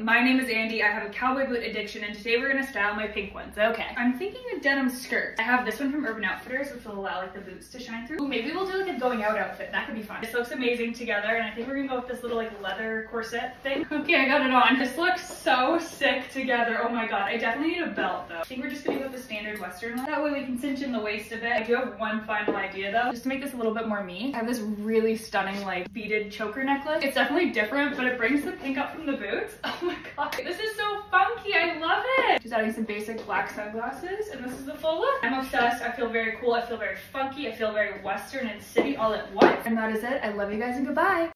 My name is Andie. I have a cowboy boot addiction and today we're gonna style my pink ones. Okay. I'm thinking a denim skirt. I have this one from Urban Outfitters which will allow like the boots to shine through. Ooh, maybe we'll do like a going out outfit. That could be fun. This looks amazing together and I think we're gonna go with this little like leather corset thing. Okay, I got it on. This looks so sick together. Oh my god. I definitely need a belt though. I think we're just gonna go with the standard western one. That way we can cinch in the waist a bit. I do have one final idea though, just to make this a little bit more me. I have this really stunning like beaded choker necklace. It's definitely different, but it brings the pink up from the boots. Oh my god. This is so funky. I love it. Just adding some basic black sunglasses and this is the full look. I'm obsessed. I feel very cool. I feel very funky. I feel very western and city all at once. And that is it. I love you guys and goodbye.